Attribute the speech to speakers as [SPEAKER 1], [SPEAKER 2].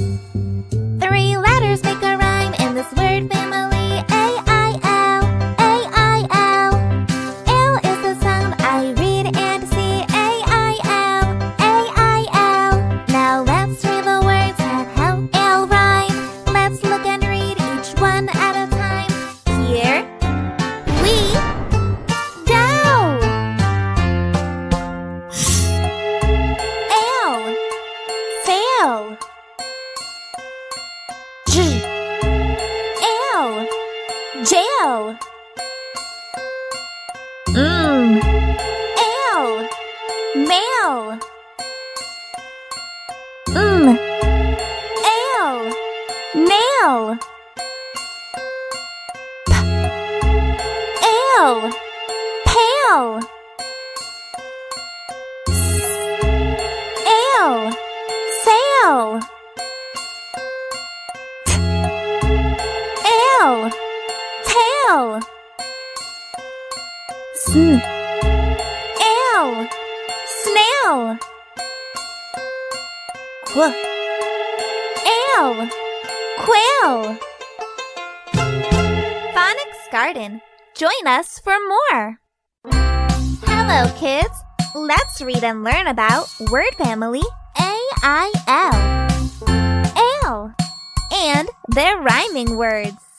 [SPEAKER 1] Three jail. M L. Mail M mm. L. Nail P L. Pail. L. Sail L. L. Snail. Qu. L. Quail. Phonics Garden. Join us for more. Hello kids. Let's read and learn about word family A I L. Ail and their rhyming words